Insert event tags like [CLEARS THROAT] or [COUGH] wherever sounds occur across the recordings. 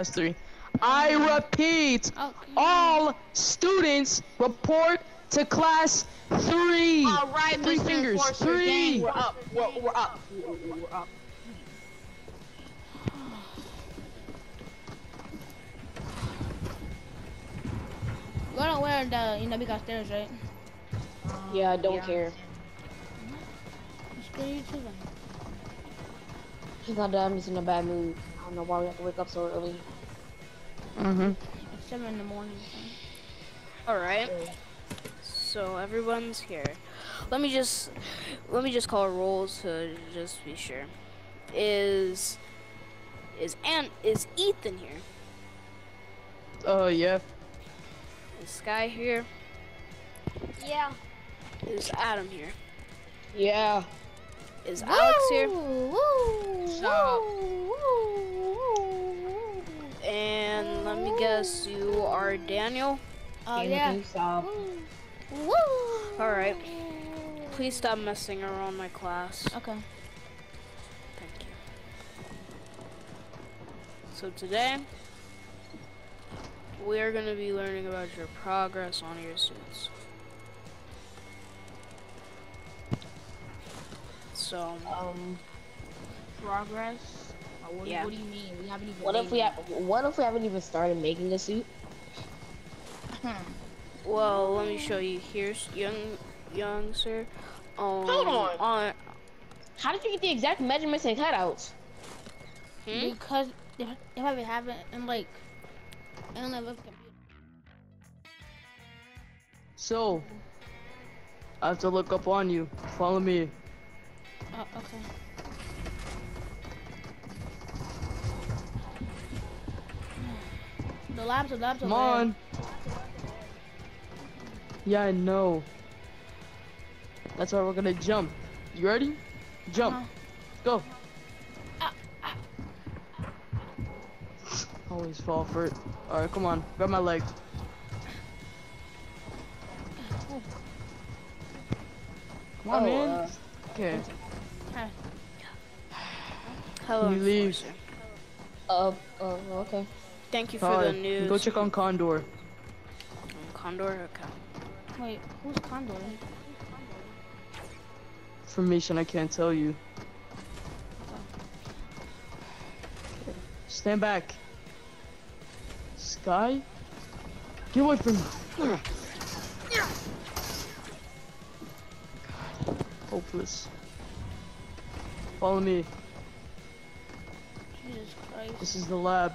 class three. I repeat, Oh, all students report to class three. All right, Three Mr. fingers. Enforcer Three. Gang, we're up. We're, we're up. We're, we're up. We're gonna wear the, you know, we got stairs, right? Yeah, I don't Yeah. care. Screw you too then. He's not done. He's in a bad mood. I don't know why we have to wake up so early. Mm-hmm. It's seven in the morning. All right. So everyone's here. Let me just let me just call rolls to just be sure. Is is Ant is Ethan here? Oh yeah. Is Sky here? Yeah. Is Adam here? Yeah. Is Alex here? Woo! Stop. Woo! Woo! Guess, you are Daniel. Oh yeah. Woo! All right. Please stop messing around my class. Okay. Thank you. So today, we are going to be learning about your progress on your suits. So, Um. Progress. Uh, what, Yeah. what do you mean? We haven't even. What if we it. have, What if we haven't even started making the suit? well, let me show you. Here's young, young sir. Um, Hold on. on How did you get the exact measurements and cutouts? hmm? Because if, if I have it in like, I don't know if computer. So, I have to look up on you. Follow me. Oh, okay. The labs, the labs Come over there. on. Yeah, I know. That's why we're gonna jump. You ready? Jump. Uh-huh. Go. Ah, Always fall for it. Alright, come on. Grab my leg. Come on, Oh, man. uh, okay. Hello. Can you leave? Enforcer. Uh, uh, okay. Thank you for Alright, the news. Go check on Condor. Condor. Okay. Wait, who's Condor? Information I can't tell you. Stand back. Sky? Get away from me. God. Hopeless. Follow me. Jesus Christ. This is the lab.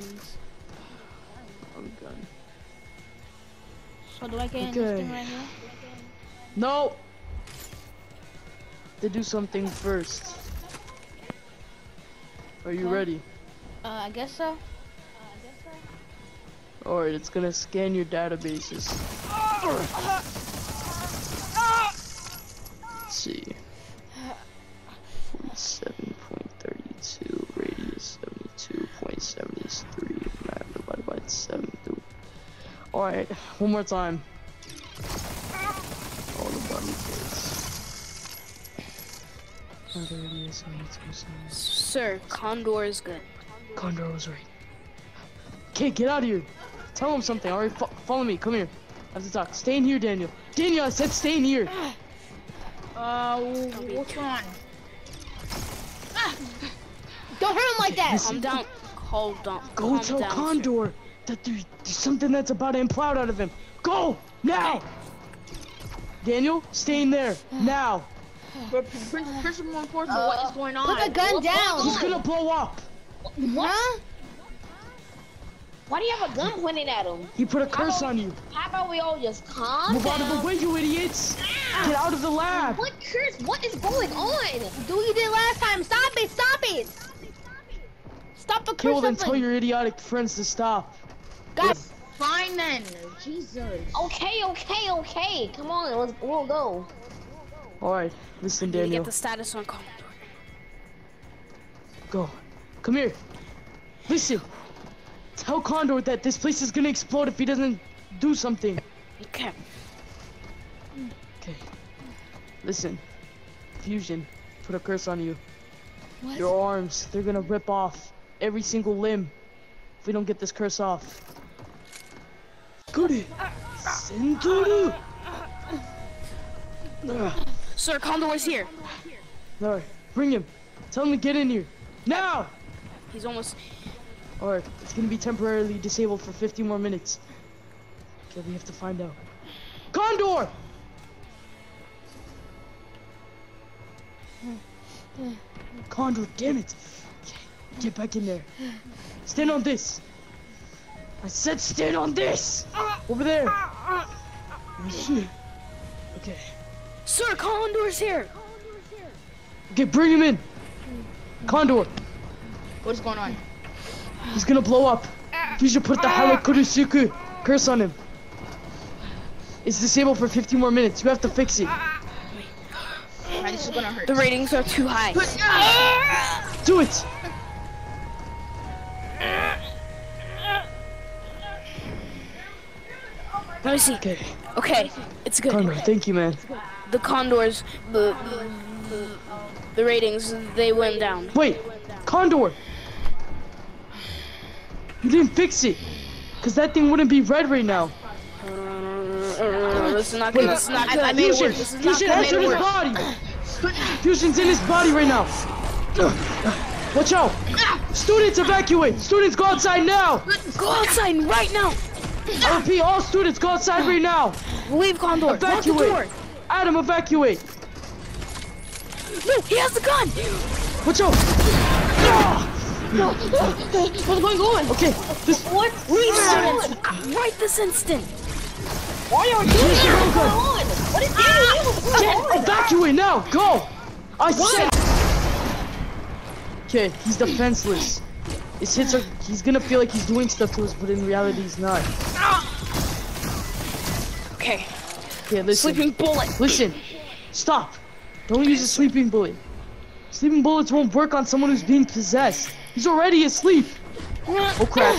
Guns? Oh god. So do I get Okay. thing right here? No! To do something first. Are you Okay. ready? Uh, I guess so. Alright, it's gonna scan your databases. Alright, one more time. All the button bits. Another radius 72.73. Sir, Condor is good. Condor was right. Okay, get out of here. Tell him something. Alright, fo follow me. Come here. I have to talk. Stay in here, Daniel. Daniel, I said stay in here. Uh, which one? Ah! Don't hurt him like that! Listen. Calm down. Hold on. Go Calm tell down, sir. Condor that there's, there's something that's about to implode out of him. Go now. Daniel, stay in there now. Principal Enforcer, what is going on? Put the gun down! He's gonna blow up. Huh? Why do you have a gun pointed at him? He put a curse on you. How about we all just calm Move out of the way, you idiots. Ah. Get out of the lab. What curse? What is going on? Do what you did last time! Stop it! Stop it! Stop the curse! Kill curse them. Tell your idiotic friends to stop. Guys, Fine then. Jesus. Okay, okay, okay. Come on, let's we'll go. Alright, listen, Need to Daniel. get the status on Condor. Go. Come here. Listen. Tell Condor that this place is gonna explode if he doesn't do something. Okay. Okay. Listen. Fusion. Put a curse on you. What? Your arms, they're gonna rip off every single limb if we don't get this curse off. Goody! Sentoru! Sir, Condor is here. Alright, bring him. Tell him to get in here. Now! He's almost. Alright, it's gonna be temporarily disabled for 50 more minutes. Okay, we have to find out. Condor! Condor, damn it! Okay, get back in there. Stand on this. I said stand on this! Over there! Okay. Sir, Condor's here. Okay, bring him in. Condor, What is going on? he's gonna blow up. You should put the Halakurusuku curse on him. It's disabled for 15 more minutes. You have to fix it. Alright, this is gonna hurt. The ratings are too high. Do it! Let me see. Okay, Okay, it's good. Condor, thank you, man. The Condors, the, the the ratings, they went down. Wait, Condor! You didn't fix it! Because that thing wouldn't be red right now. Uh, This is not good. This is not good. I made it Fusion! worse. This is not Fusion, good. I enter his body! Fusion's in his body right now! Watch out! Students evacuate! Students go outside now! Go outside right now. Repeat, all students go outside right now! Leave Condor. Evacuate! door. Adam, evacuate! No, he has the gun. Watch out! No! What's going on? Okay, this What? Leave students right this instant. Why are you doing that? What's going on? What is that? Ah! Get evacuate now! Go! I said. Okay, he's defenseless. His hits are. He's gonna feel like he's doing stuff to us, but in reality, he's not. Okay, Okay, listen. sleeping bullet. Listen. Stop. Don't use a sleeping bullet. Sleeping bullets won't work on someone who's being possessed. He's already asleep. Oh crap.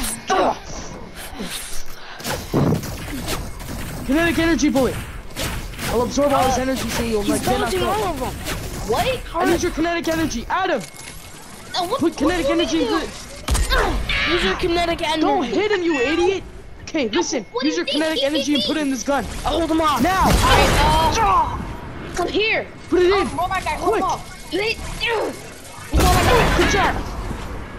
Kinetic energy bullet. I'll absorb all his energy so you'll like get knocked dodging all out. of them. What? I need your kinetic energy. Adam, Uh, what? put kinetic energy into. Use your kinetic energy. Don't hit him, you idiot! Okay, listen. Use your kinetic energy and put it in this gun. I'll hold him off. Now! Uh, come here. Put it in! Roll my guy, hold Quick! him off. Let- guy. Good job!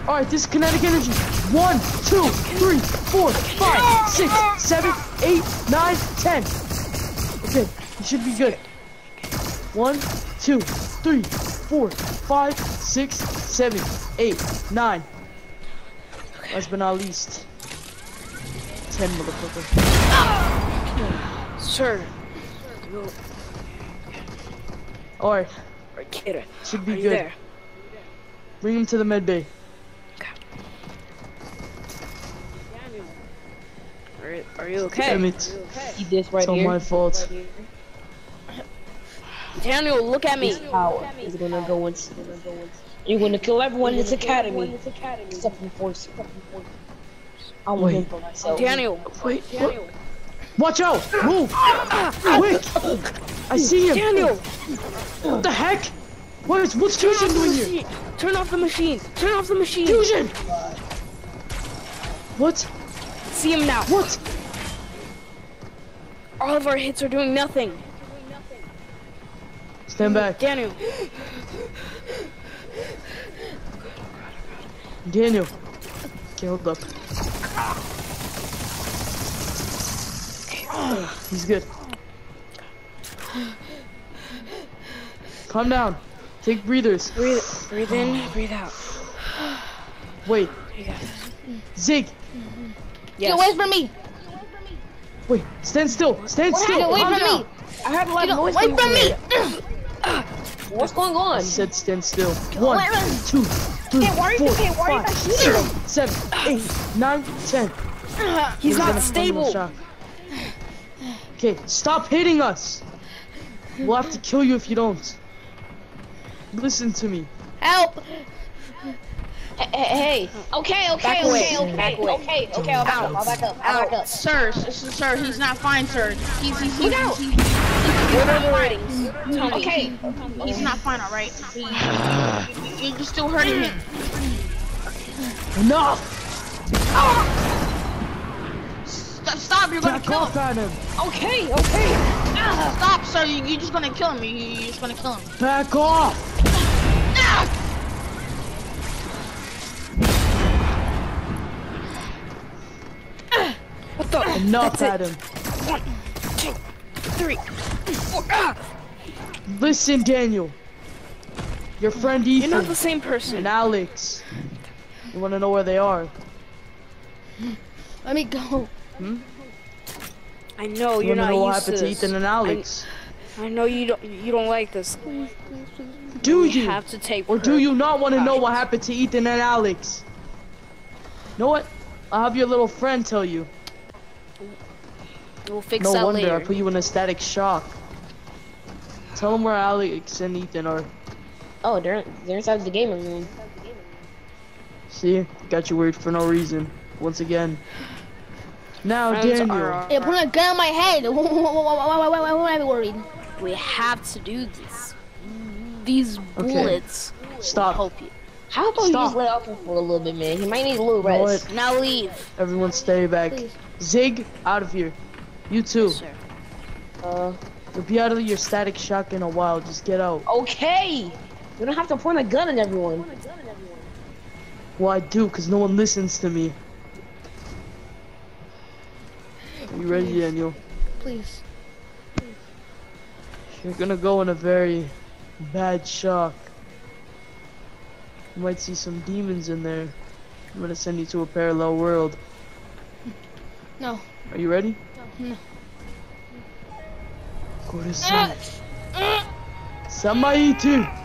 Alright, this is kinetic energy. One, two, three, four, five, six, seven, eight, nine, ten. Okay, you should be good. One, two, three, four, five, six, seven, eight, nine. Last but not least. Ten, motherfucker. Sir. Alright, Right, kid. should be you good. there? Bring him to the med bay. Are, you- are you okay? Damn it. See this right It's all my fault. Daniel, look at me. This power is gonna go in. You're gonna kill everyone in this academy. Except for Force. I want Wait. for myself. Daniel. Wait, what? Watch out! Move! Quick! I see him! Daniel. What the heck? What is, what's Fusion doing here? Turn off the machine. Turn off the machine. Fusion! What? See him now. What? All of our hits are doing nothing. Stand back. Daniel. Daniel. Okay, hold up. He's good. Calm down. Take breathers. Breathe, breathe in, breathe out. Wait. You got this. Zig. Yes. Get away from me. Wait. Stand still. Stand [CLEARS THROAT] still. Get away from down. me. I heard a lot of noise away from me. What's going on? I on? said stand still. One, away from me. two, three, Hey, why are you- four, hey, why five, six, seven, eight, nine, ten. He's not stable. Okay, stop hitting us. We'll have to kill you if you don't. Listen to me. Help. Hey, hey, hey. Okay, okay, okay, okay, okay, okay, I'll back up, I'll back up, I'll back up. Sir, s- s- sir, he's not fine, sir. He's, he's, he's, Look out. he's, he's, What are the ratings? Tell me. Okay, he's not fine, alright? You're still hurting him. Enough! Stop, stop, you're gonna kill him. Okay, okay. Stop, sir, you- you're just gonna kill him. You're just gonna kill him. Back off! Enough That's at it. him. One, two, three, four. Ah! Listen, Daniel. Your friend Ethan. You're not the same person. and Alex. You wanna know where they are? Let me go. I know You you're wanna not know what used happened to this. Ethan and Alex? I know you don't. You don't like this. Do We you? have to take. Or do you not want to know what happened to Ethan and Alex? know what? I'll have your little friend tell you. We'll fix No that wonder I put you in a static shock. Tell him where Alex and Ethan are. Oh, they're they're inside the gaming room. See? Got you worried for no reason. Once again. Now, Friends Daniel. are- Hey, put a gun on my head. [LAUGHS] Why, why, why, why, am I worried? We have to do this. These Okay. bullets will Stop. help you. How about you Stop. just let off him for a little bit, man? He might need a little rest. what? Now leave. Everyone stay back. Please. Zig, out of here. You too. Sir. Uh, You'll be out of your static shock in a while. Just get out. okay. You don't have to point a gun at everyone. Well, I do, because no one listens to me. Are you ready, Daniel? Please. You're gonna go in a very bad shock. You might see some demons in there. I'm gonna send you to a parallel world. No. Are you ready? No. Go to ah! sleep. Samaiti!